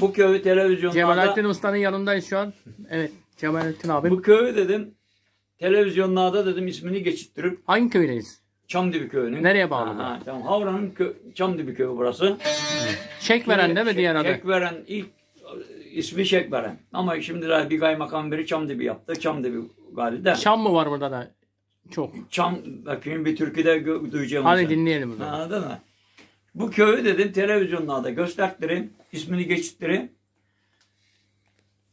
Bu köyü televizyonlarda... Cemalettin Usta'nın yanındayız şu an. Evet. Cemalettin abim. Bu köyü dedim televizyonlarda dedim ismini geçittirip Hangi köydeyiz? Çamdibi köyünün. Nereye bağlı bu? Ha, tamam. Havra'nın kö Çamdibi köyü burası. Çek veren değil mi diğer adı? Şekveren ilk ismi Şekveren. Ama şimdi bir kaymakam biri Çamdibi yaptı. Çamdibi galiba. Şam mı var burada da? Çok. Çam, bakayım bir türküde duyacağım. Hadi sen. dinleyelim zaman. Anladın mı? Bu köyü dedim televizyonlarda gösterttirin, ismini geçittirin.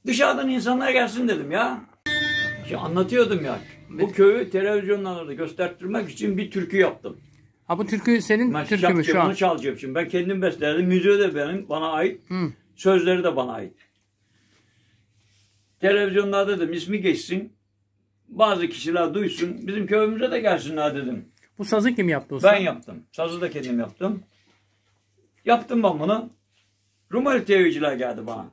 Dışarıdan insanlar gelsin dedim ya. Şimdi anlatıyordum ya. Bu köyü televizyonlarda gösterttirmek için bir türkü yaptım. Ha bu türkü senin Ben türkü mü şu an? onu çalacağım şimdi. Ben kendim besteledim. Müziği de benim, bana ait. Hı. Sözleri de bana ait. Televizyonlarda dedim ismi geçsin. Bazı kişiler duysun. Bizim köyümüze de gelsinler dedim. Bu sazı kim yaptı usta? Ben yaptım. Sazı da kendim yaptım. Yaptım ben bunu. Rumeli TV'ciler geldi bana.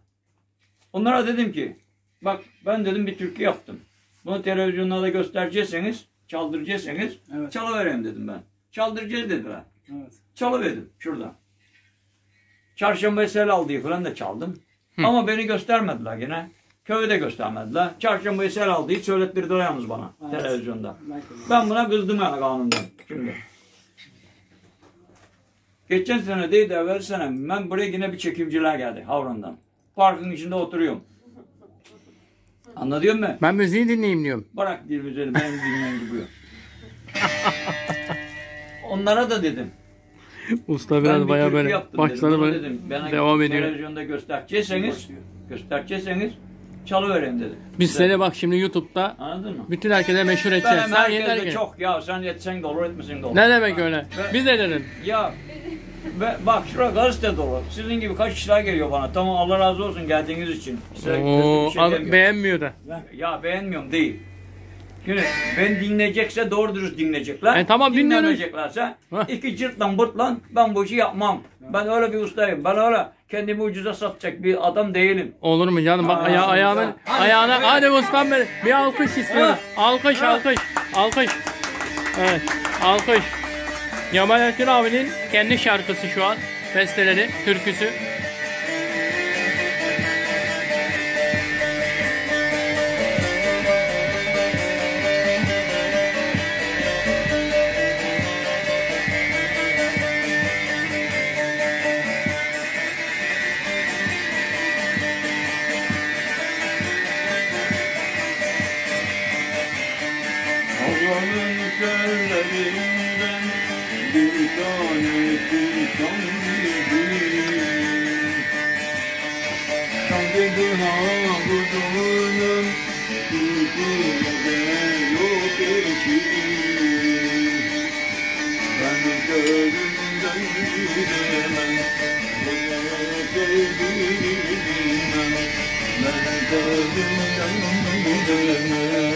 Onlara dedim ki bak ben dedim bir türkü yaptım. Bunu televizyonlarda gösterecekseniz, çaldıracaksınız Evet. çalıvereyim dedim ben. Çaldıracağız dediler. Evet. Çalıverdim şurada. Çarşamba sel aldığı falan da çaldım. Ama beni göstermediler gene. Köyü de göstermediler. Çarşamba sel aldığı söylettirdiler yalnız bana Evet. televizyonda. Ben Ben buna kızdım yani kanundan. Şimdi. Geçen sene değil de evvel sene ben buraya yine bir çekimciler geldi Havran'dan. Parkın içinde oturuyorum. Anladın mı? Ben müziği dinleyeyim diyorum. Bırak dilimizi benim dinleyen gibi. Onlara da dedim. Usta Ben biraz bir bayağı böyle yaptım başladı dedim. Böyle dedim. Bana devam ediyor. Televizyonda gösterecekseniz, gösterecekseniz çalıvereyim dedim. Biz Size. seni bak şimdi YouTube'da Anladın mı? bütün herkese meşhur edeceğiz. Benim Sen yeter ki. çok ya sen yetsen de olur etmesen de olur. Ne demek öyle? Ve- Biz edelim. Ya ve bak şurada gazete dolu. Sizin gibi kaç kişiler geliyor bana. Tamam Allah razı olsun geldiğiniz için. Size Oo, şey beğenmiyor da. Ya beğenmiyorum değil. Şimdi ben dinleyecekse doğru dürüst dinleyecekler. E, tamam, dinliyoruz. Dinlemeyeceklerse iki cırtlan bırtlan ben bu işi yapmam. Ben öyle bir ustayım. Ben öyle kendimi ucuza satacak bir adam değilim. Olur mu canım? Bak aya ayağına hadi, ayağına hadi. ustam benim. Bir alkış istiyorum. Alkış alkış. Alkış. Evet. Alkış. Cemalettin abinin kendi şarkısı şu an. Besteleri, türküsü. Havanın sellerinden bir tanesi. Şan gibi havuzunun yüzüne yok eşi. Ben gözümden gidemem, bunu sevdiğimden. Ben gözümden gidemem,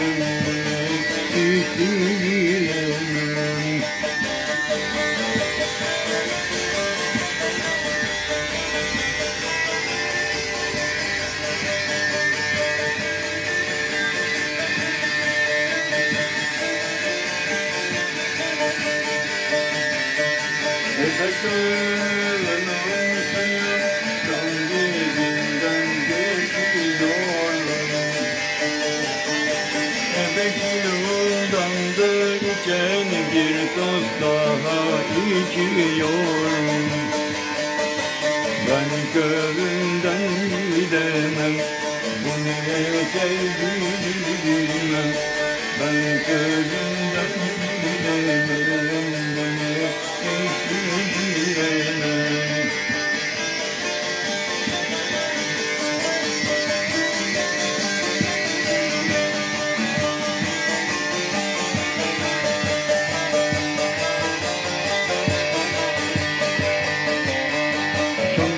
İçen bir toz daha içiyorum Ben köyünden gidemem. Bu ne sevgilim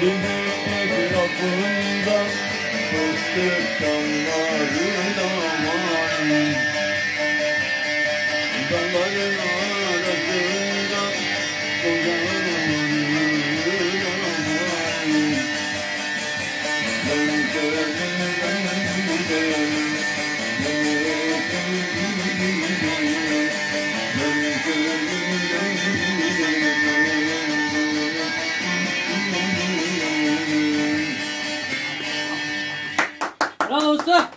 Kendimi etrafında Fıstık damlarında usta.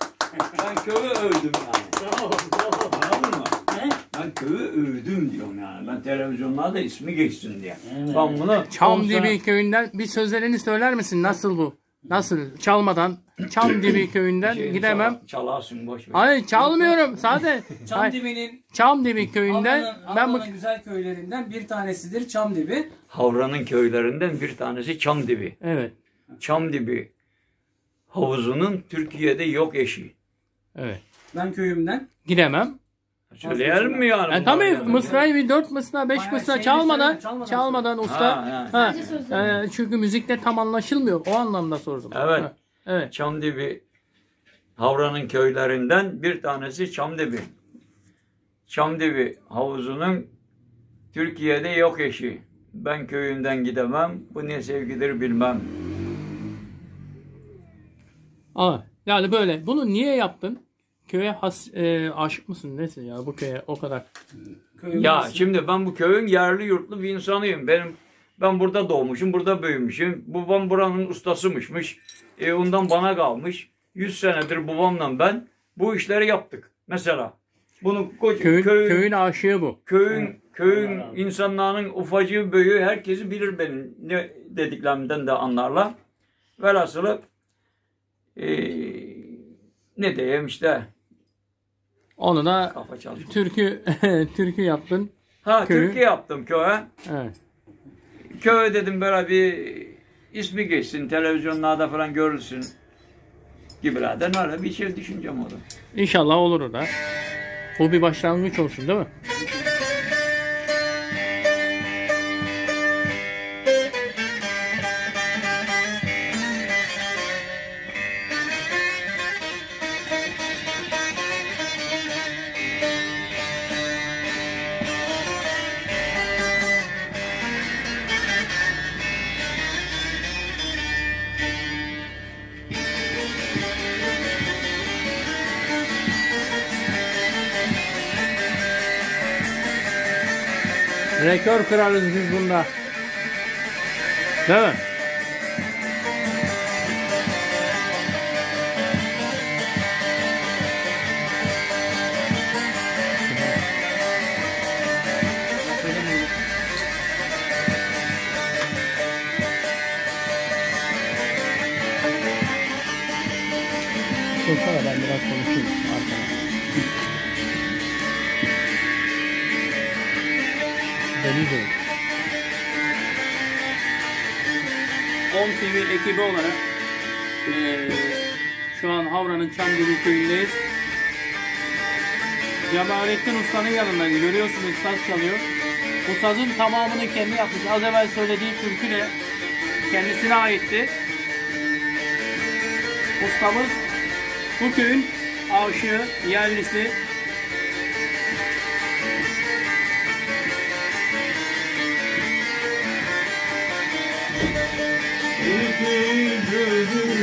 Ben köyü övdüm yani. Bravo, bravo. Anladın mı? He? Ben köyü övdüm diyorum yani. Ben televizyonlarda ismi geçsin diye. Evet. Ben bunu Çamdibi köyünden bir sözlerini söyler misin? Nasıl bu? Nasıl? Çalmadan Çamdibi köyünden Şey, gidemem. çal- Çalarsın boş ver. Hayır çalmıyorum. Hayır, Çamdibi'nin Çamdibi köyünden Adana'nın ben bu Adana'nın güzel köylerinden bir tanesidir Çamdibi. Havranın köylerinden bir tanesi Çamdibi. Evet. Çamdibi havuzunun Türkiye'de yok eşi. Evet. Ben köyümden. Gidemem. Söyleyelim mi yani? E, tabii yani? mısrayı bir dört mısra, beş Bayağı mısra çalmadan, çalmadan çalmadan usta. Ha, Ha, e, çünkü müzikte tam anlaşılmıyor. O anlamda sordum. Evet. Ha, Evet. Çamdibi Havranın köylerinden bir tanesi Çamdibi. Çamdibi havuzunun Türkiye'de yok eşi. Ben köyümden gidemem. Bu ne sevgidir bilmem. Aa, yani böyle. Bunu niye yaptın? Köye has, e, aşık mısın? Neyse ya bu köye o kadar. Köyümden Ya şimdi ben bu köyün yerli yurtlu bir insanıyım. Benim ben burada doğmuşum, burada büyümüşüm. Babam buranın ustasıymışmış. E, ondan bana kalmış. 100 senedir babamla ben bu işleri yaptık. Mesela bunu koca, Köyün, köyün, köyün aşığı bu. köyün, köyün insanların ufacığı büyüğü herkesi bilir benim ne dediklerimden de anlarlar. Velhasılı e, ne diyeyim işte Onu da kafa çalışma. türkü türkü yaptın. Ha Köyü- Türkiye yaptım köye. Evet. Köye dedim böyle bir ismi geçsin, televizyonlarda falan görülsün gibilerden öyle bir şey düşüncem oldu. İnşallah olur o da. Bu bir başlangıç olsun değil mi? Rekor kırarız biz bunda. Değil mi? Dursana ben biraz konuşayım arkana. Deli değil. 10 TV ekibi olarak eee, şu an Havra'nın Çamgölü köyündeyiz. Cemalettin Usta'nın yanındayız. Görüyorsunuz saz çalıyor. Bu sazın tamamını kendi yapmış. Az evvel söylediği türkü de kendisine aitti. Ustamız bu köyün aşığı, yerlisi. İki gözüm